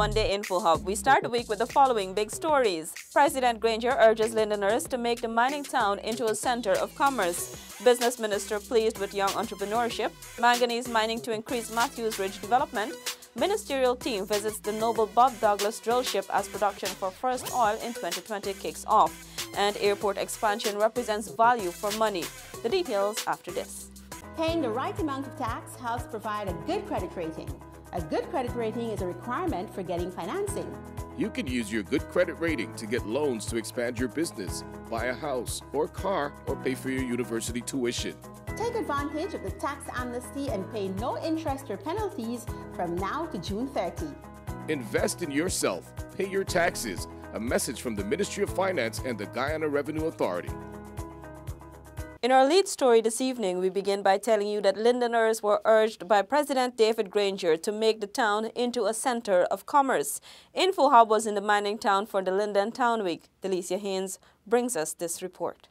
Monday Info Hub. We start the week with the following big stories. President Granger urges Lindeners to make the mining town into a center of commerce. Business Minister pleased with young entrepreneurship. Manganese mining to increase Matthews Ridge development. Ministerial team visits the Noble Bob Douglas drill ship as production for first oil in 2020 kicks off. And airport expansion represents value for money. The details after this. Paying the right amount of tax helps provide a good credit rating. A good credit rating is a requirement for getting financing. You can use your good credit rating to get loans to expand your business, buy a house or car, or pay for your university tuition. Take advantage of the tax amnesty and pay no interest or penalties from now to June 30. Invest in yourself, pay your taxes. A message from the Ministry of Finance and the Guyana Revenue Authority. In our lead story this evening, we begin by telling you that Lindeners were urged by President David Granger to make the town into a center of commerce. Info Hub was in the mining town for the Linden Town Week. Delicia Haynes brings us this report.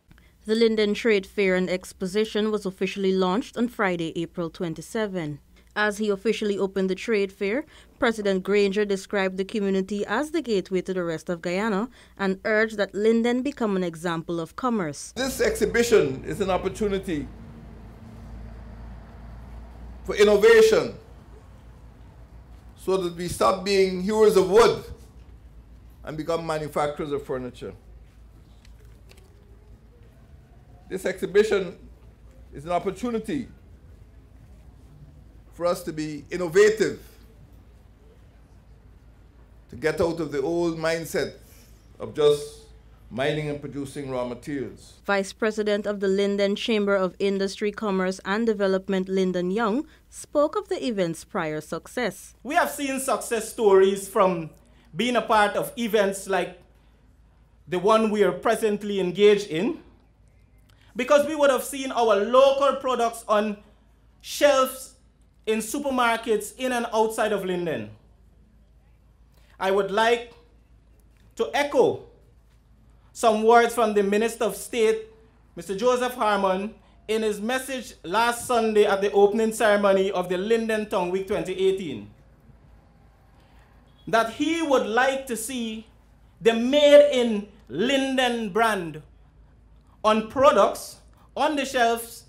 The Linden Trade Fair and Exposition was officially launched on Friday, April 27. As he officially opened the trade fair, President Granger described the community as the gateway to the rest of Guyana and urged that Linden become an example of commerce. This exhibition is an opportunity for innovation so that we stop being hewers of wood and become manufacturers of furniture. This exhibition is an opportunity for us to be innovative, to get out of the old mindset of just mining and producing raw materials. Vice President of the Linden Chamber of Industry, Commerce and Development, Lyndon Young, spoke of the event's prior success. We have seen success stories from being a part of events like the one we are presently engaged in, because we would have seen our local products on shelves in supermarkets in and outside of Linden. I would like to echo some words from the Minister of State, Mr. Joseph Harmon, in his message last Sunday at the opening ceremony of the Linden Town Week 2018. That he would like to see the made in Linden brand on products on the shelves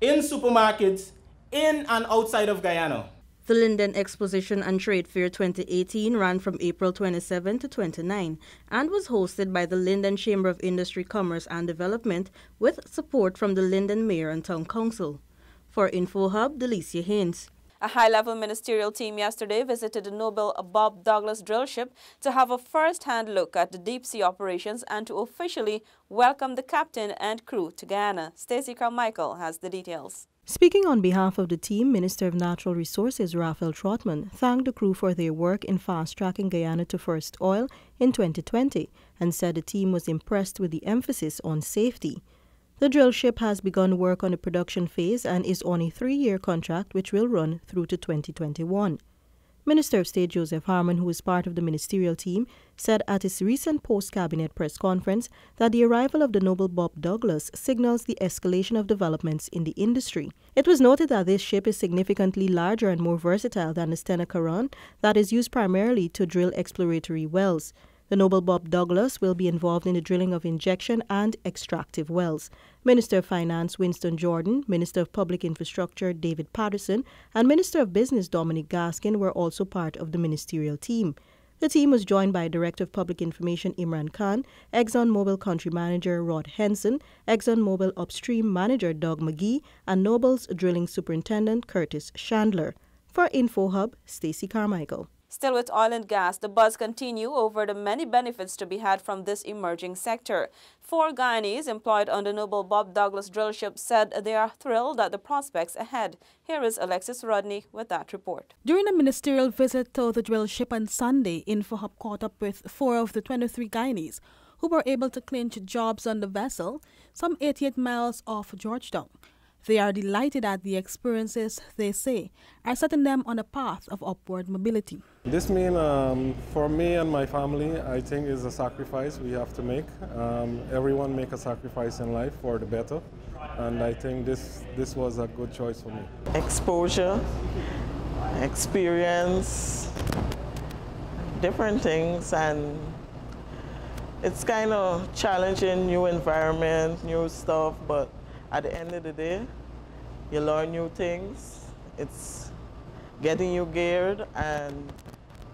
in supermarkets in and outside of Guyana. The Linden Exposition and Trade Fair 2018 ran from April 27 to 29 and was hosted by the Linden Chamber of Industry, Commerce and Development with support from the Linden Mayor and Town Council. For InfoHub, Delicia Haynes. A high-level ministerial team yesterday visited the Noble Bob Douglas drill ship to have a first-hand look at the deep-sea operations and to officially welcome the captain and crew to Guyana. Stacey Carmichael has the details. Speaking on behalf of the team, Minister of Natural Resources Raphael Trotman thanked the crew for their work in fast-tracking Guyana to first oil in 2020 and said the team was impressed with the emphasis on safety. The drill ship has begun work on the production phase and is on a three-year contract which will run through to 2021. Minister of State Joseph Harmon, who is part of the ministerial team, said at his recent post-cabinet press conference that the arrival of the Noble Bob Douglas signals the escalation of developments in the industry. It was noted that this ship is significantly larger and more versatile than the Stena Carron that is used primarily to drill exploratory wells. The Noble Bob Douglas will be involved in the drilling of injection and extractive wells. Minister of Finance Winston Jordan, Minister of Public Infrastructure David Patterson, and Minister of Business Dominic Gaskin were also part of the ministerial team. The team was joined by Director of Public Information Imran Khan, ExxonMobil Country Manager Rod Henson, ExxonMobil Upstream Manager Doug McGee, and Noble's Drilling Superintendent Curtis Chandler. For InfoHub, Stacey Carmichael. Still with oil and gas, the buzz continue over the many benefits to be had from this emerging sector. Four Guyanese employed on the Noble Bob Douglas drill ship said they are thrilled at the prospects ahead. Here is Alexis Rodney with that report. During a ministerial visit to the drill ship on Sunday, InfoHub caught up with four of the 23 Guyanese who were able to clinch jobs on the vessel some 88 miles off Georgetown. They are delighted at the experiences they say are setting them on a path of upward mobility. This means um, for me and my family, I think is a sacrifice we have to make. Um, everyone make a sacrifice in life for the better, and I think this this was a good choice for me. Exposure, experience, different things and it's kind of challenging, new environment, new stuff, but at the end of the day, you learn new things. It's getting you geared and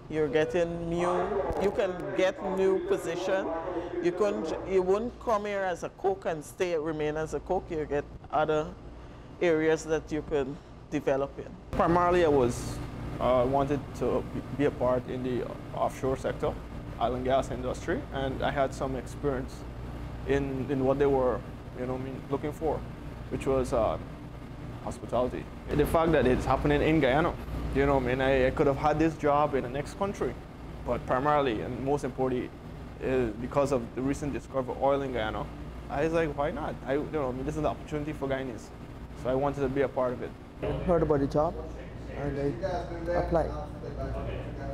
you're getting new, you can get new position. You couldn't, you wouldn't come here as a cook and stay, remain as a cook. You get other areas that you can develop in. Primarily I was, uh, wanted to be a part in the offshore sector, oil and gas industry, and I had some experience in, in what they were, you know, looking for, which was uh, hospitality. The fact that it's happening in Guyana, you know, I mean, I, I, could have had this job in the next country, but primarily and most importantly, is because of the recent discovery of oil in Guyana, I was like, why not? I, you know, I mean, this is an opportunity for Guyanese, so I wanted to be a part of it. I heard about the job, and I applied,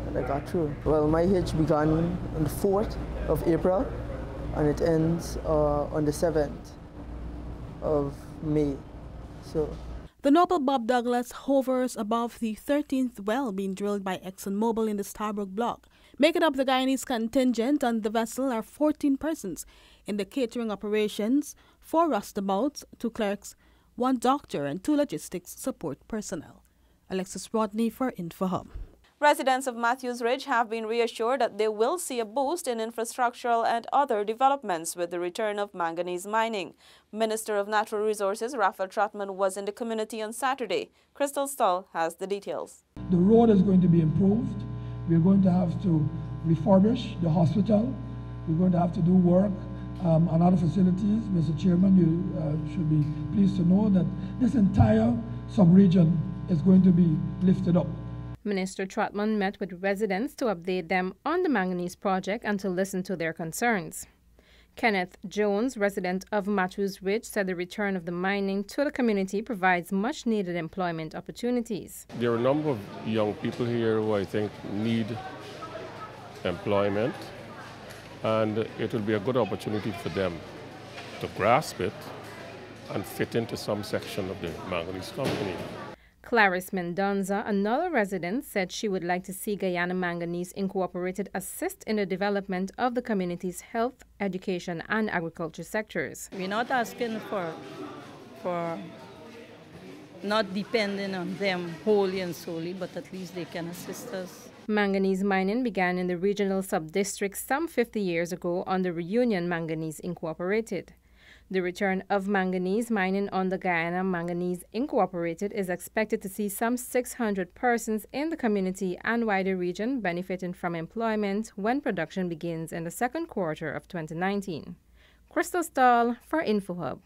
and I got through. Well, my hitch began on the 4th of April, and it ends uh, on the 7th of May. So the Noble Bob Douglas hovers above the 13th well being drilled by ExxonMobil in the Stabroek block. Making up the Guyanese contingent on the vessel are 14 persons in the catering operations, four roustabouts, two clerks, one doctor, and two logistics support personnel. Alexis Rodney for InfoHub. Residents of Matthews Ridge have been reassured that they will see a boost in infrastructural and other developments with the return of manganese mining. Minister of Natural Resources Raphael Trotman was in the community on Saturday. Crystal Stull has the details. The road is going to be improved. We're going to have to refurbish the hospital. We're going to have to do work um, on other facilities. Mr. Chairman, you uh, should be pleased to know that this entire sub-region is going to be lifted up. Minister Trotman met with residents to update them on the manganese project and to listen to their concerns. Kenneth Jones, resident of Matthews Ridge, said the return of the mining to the community provides much needed employment opportunities. There are a number of young people here who I think need employment, and it will be a good opportunity for them to grasp it and fit into some section of the manganese company. Clarice Mendonza, another resident, said she would like to see Guyana Manganese Incorporated assist in the development of the community's health, education, and agriculture sectors. We're not asking for, for not depending on them wholly and solely, but at least they can assist us. Manganese mining began in the regional sub-district some 50 years ago under Reunion Manganese Incorporated. The return of manganese mining on the Guyana Manganese Incorporated is expected to see some 600 persons in the community and wider region benefiting from employment when production begins in the second quarter of 2019. Crystal Stahl for InfoHub.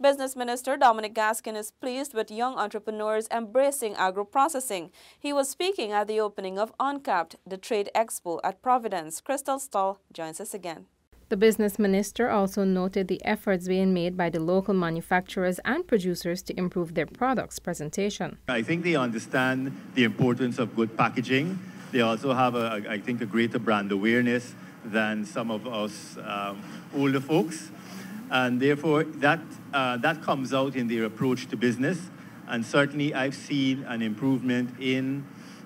Business Minister Dominic Gaskin is pleased with young entrepreneurs embracing agro-processing. He was speaking at the opening of Uncapped, the trade expo at Providence. Crystal Stahl joins us again. The business minister also noted the efforts being made by the local manufacturers and producers to improve their products' presentation. I think they understand the importance of good packaging. They also have, a, I think, a greater brand awareness than some of us um, older folks. And therefore, that, uh, that comes out in their approach to business. And certainly, I've seen an improvement in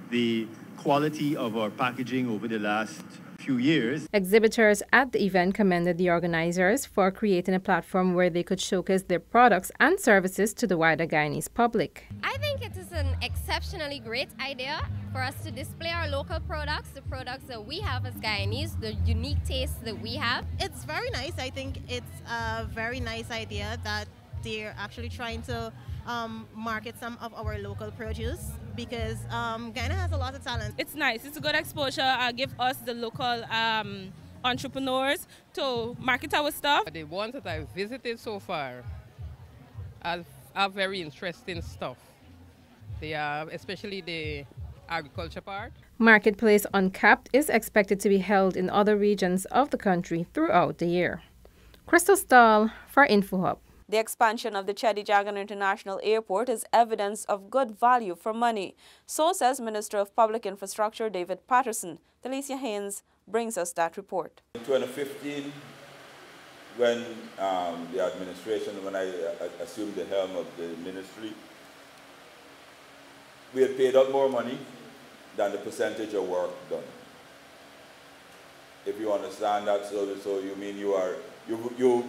the quality of our packaging over the last few years. Exhibitors at the event commended the organizers for creating a platform where they could showcase their products and services to the wider Guyanese public. I think it is an exceptionally great idea for us to display our local products, the products that we have as Guyanese, the unique tastes that we have. It's very nice. I think it's a very nice idea that they're actually trying to um, market some of our local produce because um, Guyana has a lot of talent. It's nice. It's a good exposure. Uh, give us the local um, entrepreneurs to market our stuff. The ones that I've visited so far are, are very interesting stuff. They are, especially the agriculture part. Marketplace Uncapped is expected to be held in other regions of the country throughout the year. Crystal Stahl for InfoHub. The expansion of the Cheddi Jagan International Airport is evidence of good value for money. So says Minister of Public Infrastructure David Patterson. Delicia Haynes brings us that report. In 2015, when um, the administration, when I uh, assumed the helm of the ministry, we had paid out more money than the percentage of work done. if you understand that. So, so you mean you are, you, you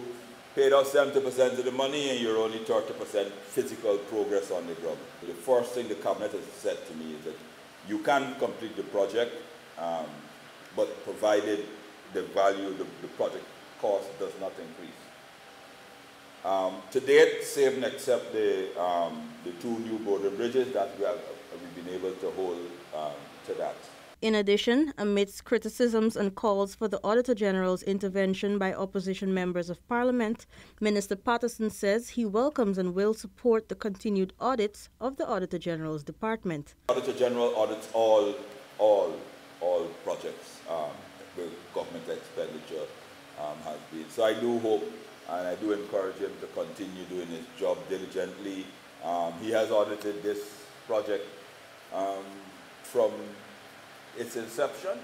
paid us 70% of the money and you're only 30% physical progress on the ground. The first thing the cabinet has said to me is that you can complete the project, um, but provided the value, the, the project cost does not increase. Um, to date, save and except the, um, the two new border bridges that we have we've been able to hold um, to that. In addition, amidst criticisms and calls for the Auditor General's intervention by opposition members of Parliament, Minister Patterson says he welcomes and will support the continued audits of the Auditor General's department. Auditor General audits all, all, all projects um, where government expenditure um, has been. So I do hope and I do encourage him to continue doing his job diligently. Um, he has audited this project um, from its inception.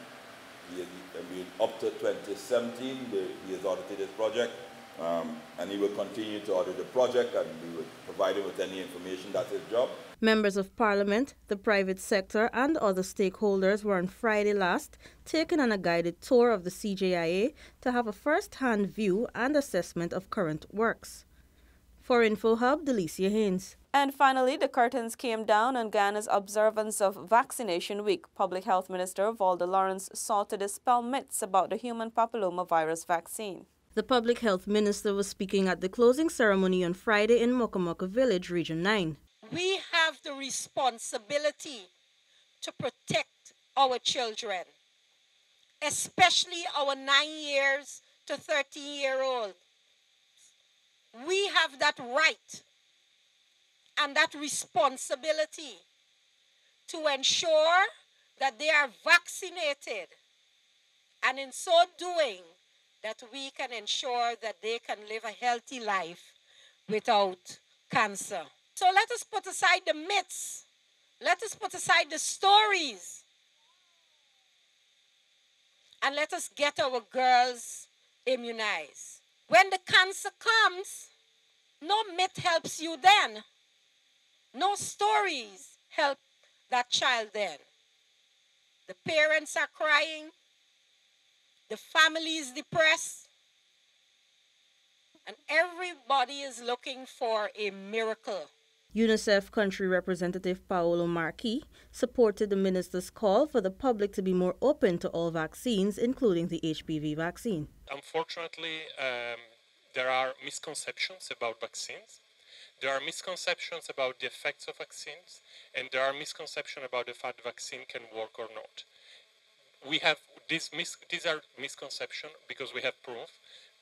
He, I mean, up to 2017, he has audited his project, um, and he will continue to audit the project, and we will provide him with any information. That's his job. Members of Parliament, the private sector, and other stakeholders were on Friday last taken on a guided tour of the CJIA to have a first hand view and assessment of current works. For InfoHub, Delicia Haynes. And finally, the curtains came down on Guyana's observance of Vaccination Week. Public Health Minister Volda Lawrence sought to dispel myths about the human papillomavirus vaccine. The Public Health Minister was speaking at the closing ceremony on Friday in Moco Moco Village, Region 9. We have the responsibility to protect our children, especially our 9 years to 13 year old. We have that right and that responsibility to ensure that they are vaccinated and in so doing that we can ensure that they can live a healthy life without cancer. So let us put aside the myths. Let us put aside the stories. And let us get our girls immunized. When the cancer comes, no myth helps you then. No stories help that child then. The parents are crying. The family is depressed. And everybody is looking for a miracle. UNICEF country representative Paolo Marchi supported the minister's call for the public to be more open to all vaccines, including the HPV vaccine. Unfortunately, um, there are misconceptions about vaccines. There are misconceptions about the effects of vaccines, and there are misconceptions about the fact that vaccine can work or not. We have these, mis- these are misconceptions because we have proof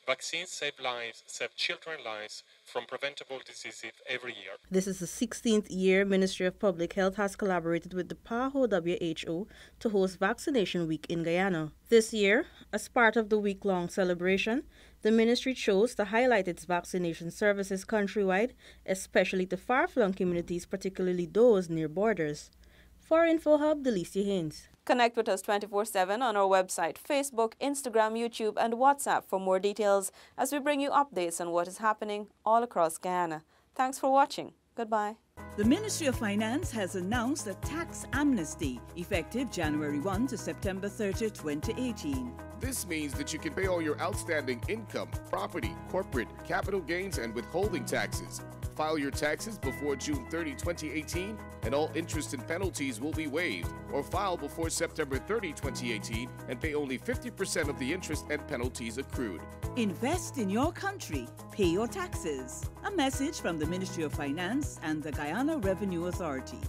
Vaccines save lives, save children's lives from preventable diseases every year. This is the 16th year Ministry of Public Health has collaborated with the PAHO WHO to host Vaccination Week in Guyana. This year, as part of the week-long celebration, the ministry chose to highlight its vaccination services countrywide, especially to far-flung communities, particularly those near borders. For InfoHub, Delicia Haynes. Connect with us 24 7 on our website, Facebook, Instagram, YouTube, and WhatsApp for more details as we bring you updates on what is happening all across Guyana. Thanks for watching. Goodbye. The Ministry of Finance has announced a tax amnesty effective January 1 to September 30, 2018. This means that you can pay all your outstanding income, property, corporate, capital gains, and withholding taxes. File your taxes before June 30, 2018, and all interest and penalties will be waived. Or file before September 30, 2018, and pay only 50% of the interest and penalties accrued. Invest in your country. Pay your taxes. A message from the Ministry of Finance and the Guyana Revenue Authority.